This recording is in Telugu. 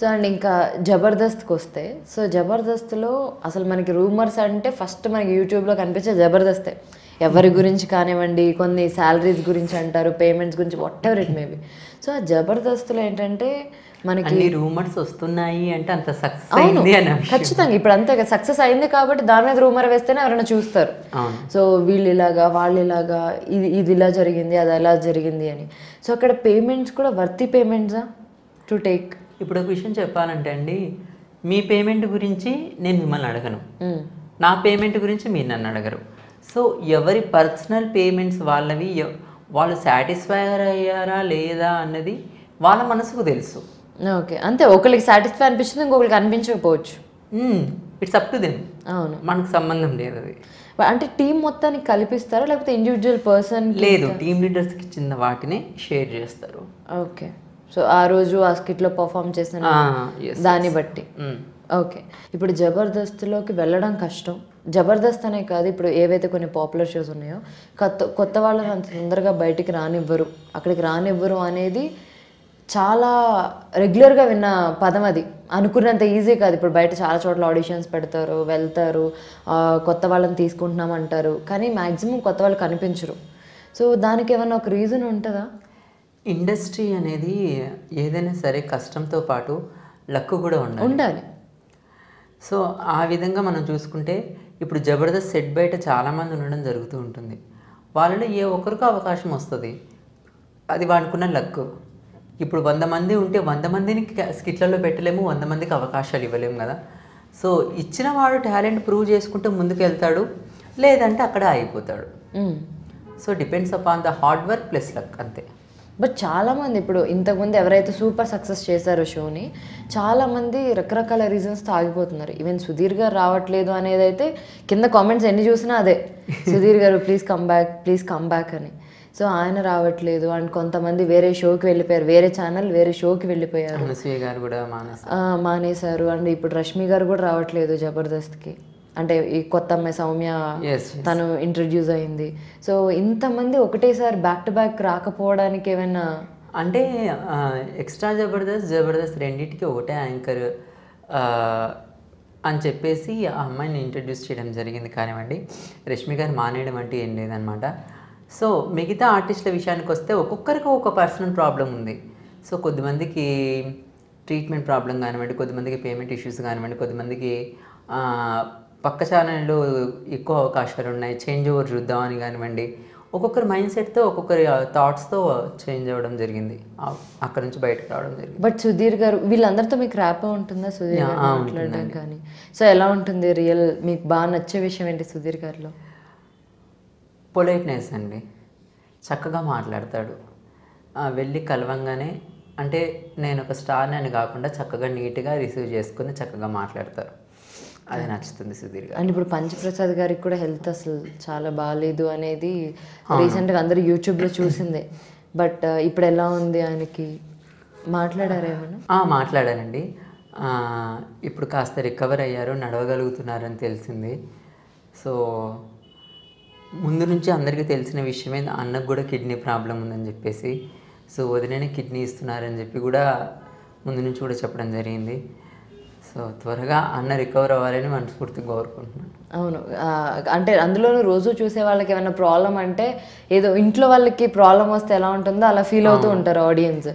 సో అండ్ ఇంకా జబర్దస్త్కి వస్తే సో జబర్దస్త్లో అసలు మనకి రూమర్స్ అంటే ఫస్ట్ మనకి యూట్యూబ్లో కనిపించే జబర్దస్తే. ఎవరి గురించి కానివ్వండి కొన్ని శాలరీస్ గురించి అంటారు పేమెంట్స్ గురించి whatever it maybe so ఆ జబర్దస్త్లో ఏంటంటే మనకి రూమర్స్ వస్తున్నాయి అంటే అంత సక్సెస్ అవును అయింది. ఖచ్చితంగా. ఇప్పుడు అంతే సక్సెస్ అయింది కాబట్టి దాని మీద రూమర్ వేస్తేనే ఎవరైనా చూస్తారు. సో వీళ్ళు ఇలాగా వాళ్ళు ఇలాగా ఇది ఇది ఇలా జరిగింది అది అలా జరిగింది అని. సో అక్కడ పేమెంట్స్ కూడా వర్తి పేమెంట్సా టు టేక్? ఇప్పుడు ఒక విషయం చెప్పాలంటే అండి మీ పేమెంట్ గురించి నేను మిమ్మల్ని అడగను. నా పేమెంట్ గురించి మీరు నన్ను అడగరు. సో ఎవరి పర్సనల్ పేమెంట్స్ వాళ్ళవి వాళ్ళు సాటిస్ఫైర్ అయ్యారా లేదా అన్నది వాళ్ళ మనసుకు తెలుసు. ఓకే. అంతే ఒకరికి సాటిస్ఫై అనిపించింది ఇంకొకరికి అనిపించకపోవచ్చు. It's up to them. అవును. మనకు సంబంధం లేదు అది. అంటే టీం మొత్తానికి కల్పిస్తారా లేకపోతే ఇండివిజువల్ పర్సన్ లేదు టీమ్ లీడర్స్కి ఇచ్చిన వాటిని షేర్ చేస్తారు. ఓకే. సో ఆ రోజు ఆ స్కిట్లో పర్ఫామ్ చేసిన. దాన్ని బట్టి. Mm. ఓకే ఇప్పుడు జబర్దస్త్లోకి వెళ్ళడం కష్టం. జబర్దస్త్ అనే కాదు ఇప్పుడు ఏవైతే కొన్ని పాపులర్ షోస్ ఉన్నాయో కొత్త కొత్త వాళ్ళని అంత తొందరగా బయటికి రానివ్వరు. అక్కడికి రానివ్వరు అనేది చాలా రెగ్యులర్గా విన్న పదం అది. అనుకున్నంత ఈజీ కాదు. ఇప్పుడు బయట చాలా చోట్ల ఆడిషన్స్ పెడతారు వెళ్తారు కొత్త వాళ్ళని తీసుకుంటున్నాం అంటారు. కానీ మ్యాక్సిమం కొత్త వాళ్ళు కనిపించరు. సో దానికి ఏమైనా ఒక రీజన్ ఉంటుందా? ఇండస్ట్రీ అనేది ఏదైనా సరే కష్టంతో పాటు లక్ కూడా ఉండాలి. ఉండాలి. సో ఆ విధంగా మనం చూసుకుంటే ఇప్పుడు జబర్దస్త్ సెట్ బయట చాలామంది ఉండడం జరుగుతూ ఉంటుంది. వాళ్ళలో ఏ ఒక్కరికో అవకాశం వస్తుంది. అది వాడుకున్న లక్ ఇప్పుడు వంద మంది ఉంటే వంద మందిని స్కిట్లలో పెట్టలేము వంద మందికి అవకాశాలు ఇవ్వలేము కదా. సో ఇచ్చిన వాడు టాలెంట్ ప్రూవ్ చేసుకుంటూ ముందుకు వెళ్తాడు లేదంటే అక్కడ ఆగిపోతాడు. So depends upon the hard work plus luck అంతే. బట్ చాలామంది ఇప్పుడు ఇంతకుముందు ఎవరైతే సూపర్ సక్సెస్ చేశారో షోని చాలామంది రకరకాల రీజన్స్తో ఆగిపోతున్నారు ఈవెన్ సుధీర్ గారు రావట్లేదు అనేది అయితే కింద కామెంట్స్ ఎన్ని చూసినా అదే. సుధీర్ గారు please come back please come back అని. సో ఆయన రావట్లేదు అండ్ కొంతమంది వేరే షోకి వెళ్ళిపోయారు. వేరే ఛానల్ వేరే షోకి వెళ్ళిపోయారు. మానేశారు. అండ్ ఇప్పుడు రష్మి గారు కూడా రావట్లేదు జబర్దస్త్కి. అంటే ఈ కొత్త అమ్మాయి సౌమ్య తను ఇంట్రడ్యూస్ అయింది. సో ఇంతమంది ఒకటేసారి బ్యాక్ టు బ్యాక్ రాకపోవడానికి ఏమైనా అంటే ఎక్స్ట్రా జబర్దస్త్ జబర్దస్త్ రెండింటికి ఒకటే యాంకర్ అని చెప్పేసి ఆ అమ్మాయిని ఇంట్రడ్యూస్ చేయడం జరిగింది కానివ్వండి. రష్మి గారు మానేయడం అంటే ఏం లేదనమాట సో మిగతా ఆర్టిస్టుల విషయానికి వస్తే ఒక్కొక్కరికి ఒక పర్సనల్ ప్రాబ్లం ఉంది. సో కొద్దిమందికి ట్రీట్మెంట్ ప్రాబ్లం కానివ్వండి కొద్దిమందికి పేమెంట్ ఇష్యూస్ కానివ్వండి కొద్దిమందికి పక్క ఛానల్లో ఎక్కువ అవకాశాలు ఉన్నాయి. చేంజ్ ఓవర్ చూద్దాం అని కానివ్వండి. ఒక్కొక్కరి మైండ్ సెట్తో ఒక్కొక్కరి థాట్స్తో చేంజ్ అవ్వడం జరిగింది. అక్కడ నుంచి బయటకు రావడం జరిగింది. బట్ సుధీర్ గారు వీళ్ళందరితో మీకు ర్యాప్ ఉంటుందా సుధీర్ మాట్లాడడం కానీ? సో ఎలా ఉంటుంది రియల్? మీకు బాగా నచ్చే విషయం ఏంటి సుధీర్ గారిలో? పొలైట్నెస్ అండి. చక్కగా మాట్లాడతాడు. వెళ్ళి కలవంగానే అంటే నేను ఒక స్టార్ని అని కాకుండా చక్కగా నీట్గా రిసీవ్ చేసుకుని చక్కగా మాట్లాడతారు. అది నచ్చుతుంది సుధీర్ గారు. అండ్ ఇప్పుడు పంచప్రసాద్ గారికి కూడా హెల్త్ అసలు చాలా బాగాలేదు అనేది రీసెంట్గా అందరూ యూట్యూబ్లో చూసిందే. బట్ ఇప్పుడు ఎలా ఉంది ఆయనకి? మాట్లాడారేమన్నా? మాట్లాడానండి ఇప్పుడు కాస్త రికవర్ అయ్యారు నడవగలుగుతున్నారని తెలిసింది. సో ముందు నుంచి అందరికీ తెలిసిన విషయమే అన్నకు కూడా కిడ్నీ ప్రాబ్లం ఉందని చెప్పేసి సో వదిలేనే కిడ్నీ ఇస్తున్నారని చెప్పి కూడా ముందు నుంచి కూడా చెప్పడం జరిగింది. సో త్వరగా అన్న రికవర్ అవ్వాలని మనస్ఫూర్తిగా కోరుకుంటున్నాను. అవును. అంటే అందులోనూ రోజు చూసే వాళ్ళకి ఏమైనా ప్రాబ్లం అంటే ఏదో ఇంట్లో వాళ్ళకి ప్రాబ్లం వస్తే ఎలా ఉంటుందో అలా ఫీల్ అవుతూ ఉంటారు ఆడియన్స్.